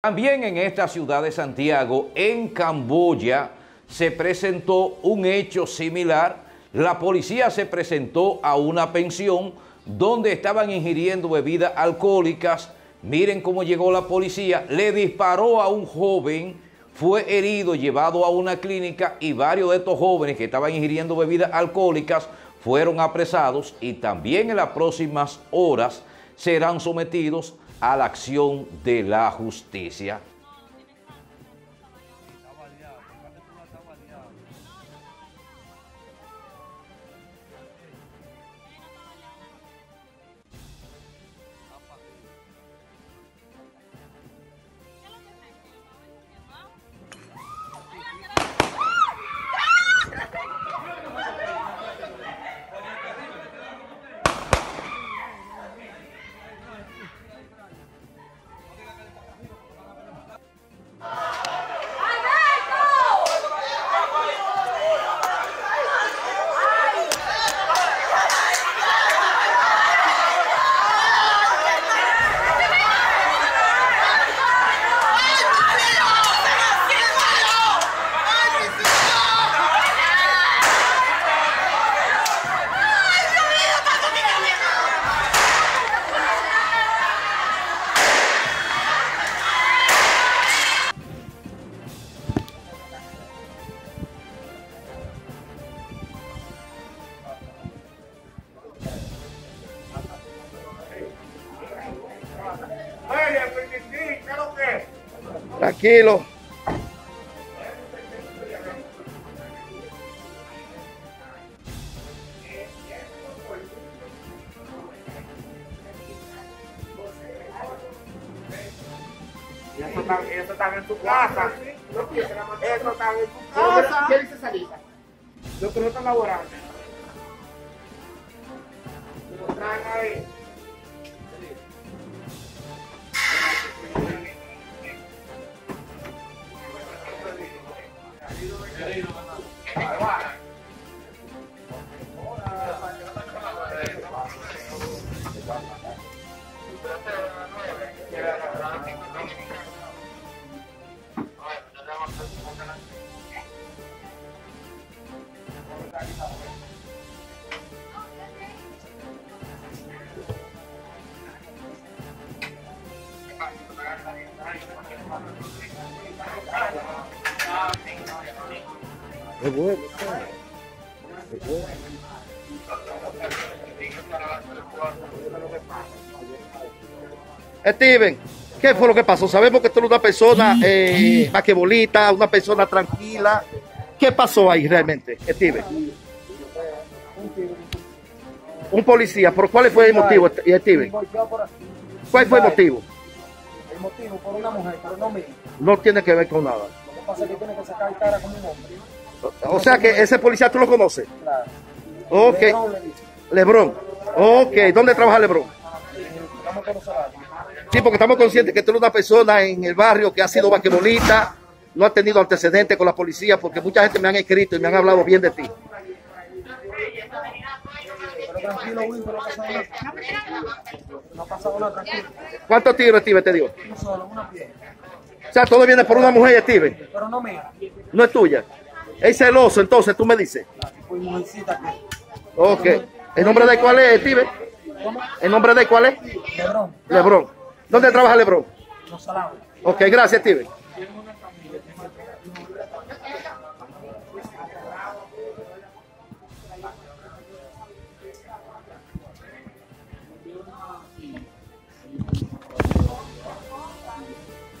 También en esta ciudad de Santiago, en Camboya, se presentó un hecho similar. La policía se presentó a una pensión donde estaban ingiriendo bebidas alcohólicas. Miren cómo llegó la policía, le disparó a un joven, fue herido, llevado a una clínica y varios de estos jóvenes que estaban ingiriendo bebidas alcohólicas fueron apresados y también en las próximas horas serán sometidos a la acción de la justicia. Tranquilo. Eso están en tu casa. Eso están en tu casa. ¿Qué dice Salita? Los que no están laborando. Lo traen ahí. Es bueno, ¿sabes? Es bueno. Steven, ¿qué fue lo que pasó? Sabemos que tú eres una persona eh, basquetbolista, una persona tranquila. ¿Qué pasó ahí realmente, Steven? Un policía, ¿por cuál fue el motivo, Steven? ¿Cuál fue el motivo? El motivo por una mujer, pero no mío. No tiene que ver con nada. Lo que pasa es que tiene que sacar cara como un hombre. O sea que ese policía tú lo conoces. Claro. Ok. Lebrón. Ok, ¿dónde trabaja salarios. Sí, porque estamos conscientes que tú eres una persona en el barrio que ha sido basquetbolista, no ha tenido antecedentes con la policía, porque mucha gente me han escrito y me han hablado bien de ti. Tranquilo, Will. No nada. ¿Cuántos tiros, Steven, te dio? Uno solo, una piel. O sea, todo viene por una mujer, Steven. Pero no mía. No es tuya. Es celoso, entonces tú me dices. Ok. ¿El nombre de cuál es, Steven? ¿Cómo? ¿El nombre de cuál es? Lebrón. Lebron. ¿Dónde trabaja Lebron? Los salarios. Ok, gracias, Steven.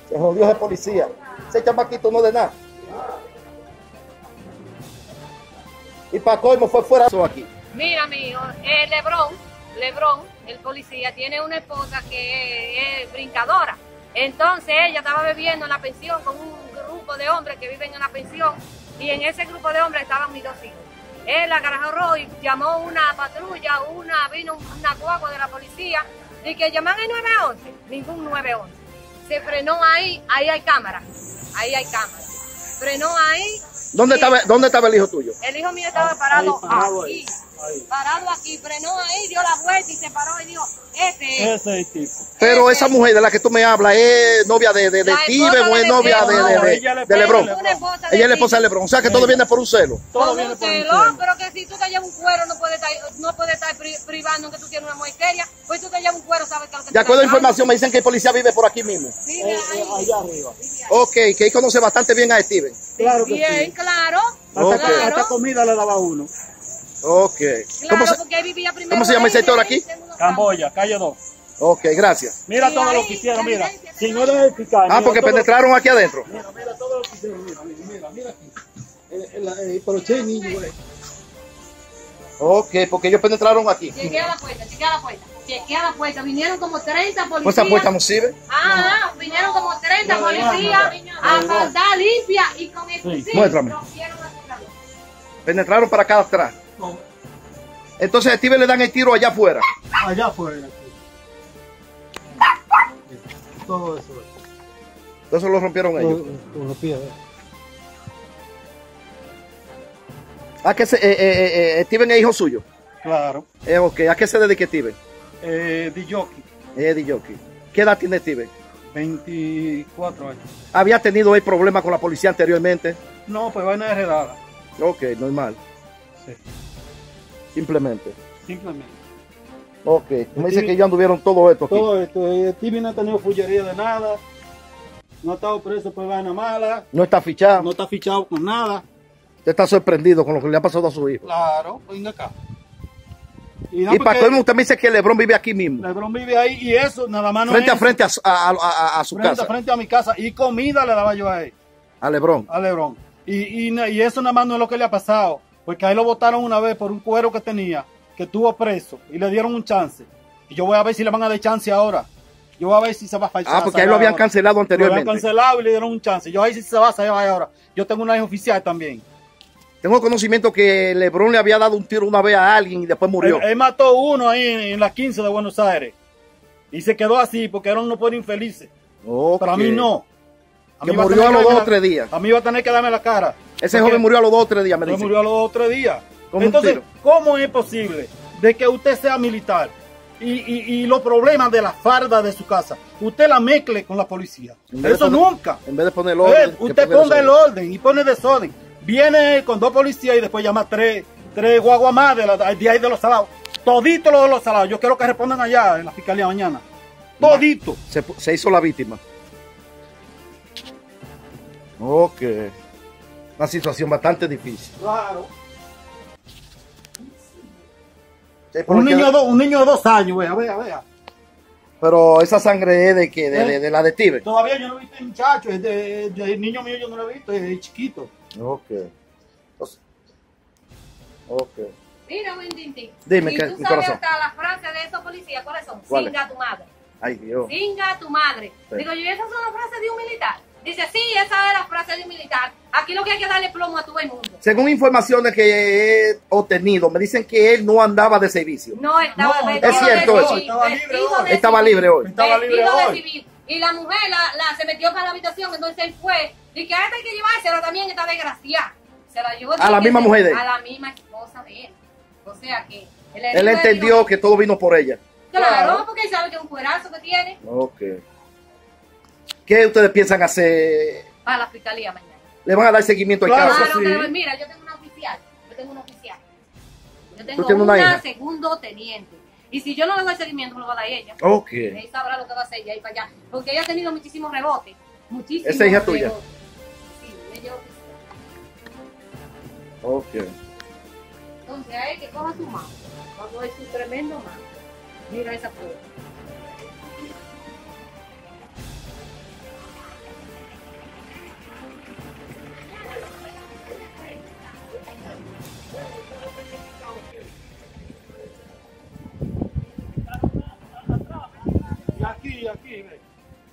Se jodió ese policía. Ese chamaquito no de nada. Y para colmo fue fuera aquí. Mira, mijo, eh, Lebron, Lebron, el policía, tiene una esposa que es brincadora. Entonces ella estaba bebiendo en la pensión con un grupo de hombres que viven en la pensión y en ese grupo de hombres estaban mis dos hijos. Él agarró y llamó una patrulla, una vino una guagua de la policía y que llaman el 911, ningún 911. Se frenó ahí, ahí hay cámara, ahí hay cámara. Frenó ahí. ¿Dónde y estaba, ¿Dónde estaba el hijo tuyo? El hijo mío estaba parado Ahí, parado parado aquí, frenó ahí, dio la vuelta y se paró y dijo, este es. Ese es el tipo. Pero esa mujer de la que tú me hablas es novia de, de, de La esposa o es novia de, de, de- Ella le de Lebron. pega Una esposa de Ella es la esposa de. Lebron. O sea que todo viene por un celo. Todo viene un por un celo, pero que si tú te llevas un cuero no puedes estar, no puede estar pri- privando que tú tienes una mujer seria, pues tú te llevas un cuero, sabes que lo que De acuerdo a información me dicen que el policía vive por aquí mismo. Vive ahí. Allá arriba. Ok, que él conoce bastante bien a Steven. Claro que Bien, sí. claro. Ok. Hasta, Claro. hasta comida le daba uno. Ok. ¿Cómo Claro, se, porque vivía primero. cómo se llama ese sector aquí? Camboya, calle 2. ok, gracias. Mira Sí, todo lo que hicieron, mira. Si no eres eficaz. Ah, porque penetraron aquí adentro. Mira, mira todo lo que hicieron, mira, mira, mira, mira aquí. Eh, pero che, niño, güey. Ok, porque ellos penetraron aquí. Chequea la puerta, chequea la puerta. Chequea la puerta. Vinieron como 30 policías. ¿Pues esa puerta no sirve? Ah, vinieron como 30 policías a mandar limpia y con el Sí. Muéstrame. Penetraron para acá atrás. Entonces a Steven le dan el tiro allá afuera. Allá afuera. Todo eso. Entonces lo rompieron ellos. Pies. eh. ¿A qué se, eh, eh, eh, eh, Steven es hijo suyo? Claro. Eh, ok, ¿a qué se dedica Steven? Eh, de jockey, Es Eddie Jockey. ¿Qué edad tiene Steven? 24 años. ¿Había tenido él problemas con la policía anteriormente? No, pues vaina heredada. Ok, normal. Sí, Simplemente. simplemente. Ok. Me dice que ellos anduvieron todo esto aquí. Todo esto, eh, Tibi no ha tenido fullería de nada. No ha estado preso por vaina mala. No está fichado. No está fichado con nada. Usted está sorprendido con lo que le ha pasado a su hijo. Claro, venga acá. Y, no, y para colmo usted me dice que Lebron vive aquí mismo. Lebron vive ahí y eso nada más no frente a es- frente a, su- a- a- a- a su frente casa. a frente a mi casa. Y comida le daba yo a él, A Lebron. a Lebron. Y, y eso nada más no es lo que le ha pasado. Porque ahí lo votaron una vez por un cuero que tenía, que estuvo preso. Y le dieron un chance. Y yo voy a ver si le van a dar chance ahora. Yo voy a ver si se va a fallar. Ah, porque ahí lo habían cancelado Lo habían anteriormente. cancelado y le dieron un chance. Yo ahí sí se va a salir ahora. Yo tengo una hija oficial también. Tengo conocimiento que Lebron le había dado un tiro una vez a alguien y después murió. Él, él mató uno ahí en, en la 15 de Buenos Aires. Y se quedó así porque eran unos pueblos infelices. Ok. Pero a mí no. A Que mí murió a los dos o tres días. A mí va a tener que darme la cara. Ese Porque joven murió a los dos o tres días, me dice. murió a los dos o tres días. Entonces. ¿cómo es posible de que usted sea militar y, y- y los problemas de la farda de su casa, usted la mezcle con la policía? Eso poner- nunca. En vez de poner el orden. usted ponga ponga el orden y pone desorden. Viene con dos policías y después llama tres, tres guaguas más de, la, de ahí de los salados. Todito lo de los salados. Yo quiero que respondan allá en la fiscalía mañana. Todito. Se, se hizo la víctima. Ok. Una situación bastante difícil. Claro. Sí, Un que- niño, de dos- un niño de dos años, vea, vea, vea. Pero esa sangre es de que de, ¿Eh? de- de la de Steven. Todavía yo no he visto el muchacho, es de, de- el niño mío yo no lo he visto, es chiquito. Ok. Entonces- Ok. Mira, Wendy, Dime, y ¿qué- tú mi sabes hasta las frases de esos policías, ¿cuáles son? Singa tu madre. Ay, Dios. Singa tu madre. Sí. Digo yo, ¿y esas son las frases de un militar? Dice, sí, esa es la frase de un militar. Aquí lo que hay que darle plomo a todo el mundo. Según informaciones que he obtenido, me dicen que él no andaba de servicio. No, estaba No, vestido es cierto eso. Estaba libre vestido hoy. de Estaba libre hoy. Estaba libre hoy. Y la mujer la, la- se metió para la habitación, entonces él fue. Y que a esta hay que llevárselo también, esta desgraciada. Se la llevó. A la dije, misma mujer de él. A la misma esposa de él. O sea que. Él entendió que todo vino por ella. Claro, Claro. porque él sabe que es un cuerazo que tiene. Ok. ¿Qué ustedes piensan hacer? Para la fiscalía mañana. ¿Le van a dar seguimiento al Claro caso? Claro, sí. pero mira, yo tengo una oficial. Yo tengo una oficial. Yo tengo una una, segundo teniente. Y si yo no le doy seguimiento, me lo va a dar ella. Ok. Ella sabrá lo que va a hacer ella y para allá. Porque ella ha tenido muchísimos rebotes. Muchísimos ¿Esa hija tuya? rebotes. Sí, ella es oficial. Ok. Entonces a él que coja su mano. A ver su tremendo mano. Mira esa prueba.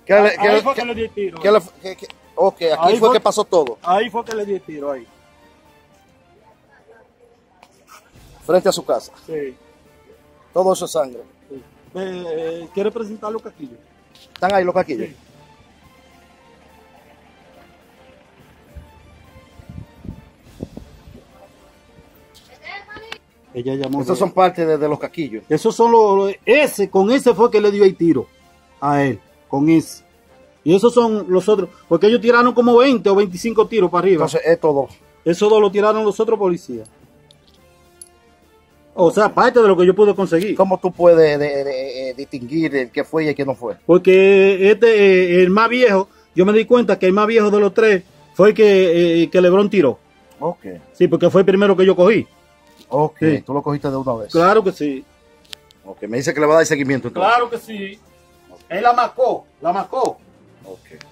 ¿Qué le- Ahí qué- fue qué- que le di el tiro. qué qué- qué- ok, aquí Ahí fue fue- que pasó todo. Ahí fue que le di el tiro, ahí. Frente a su casa. Sí. Todo eso es sangre. sí. Eh, ¿Quiere presentar los caquillos? ¿Están ahí los caquillos? Sí. Ella llamó. Estos son parte de, de los caquillos. Esos son los. Ese, con ese fue que le dio el tiro a él. Con ese. Y esos son los otros. Porque ellos tiraron como 20 o 25 tiros para arriba. Entonces, estos dos. Esos dos lo tiraron los otros policías. O sea, parte de lo que yo pude conseguir. ¿Cómo tú puedes de- de- eh, distinguir el que fue y el que no fue? Porque este, eh, el más viejo, yo me di cuenta que el más viejo de los tres fue el que, eh, que Lebron tiró. Ok. Sí, porque fue el primero que yo cogí. Ok, Sí. tú lo cogiste de una vez. Claro que sí. Ok, me dice que le va a dar seguimiento entonces. Claro que sí. Él la marcó, la marcó. Ok.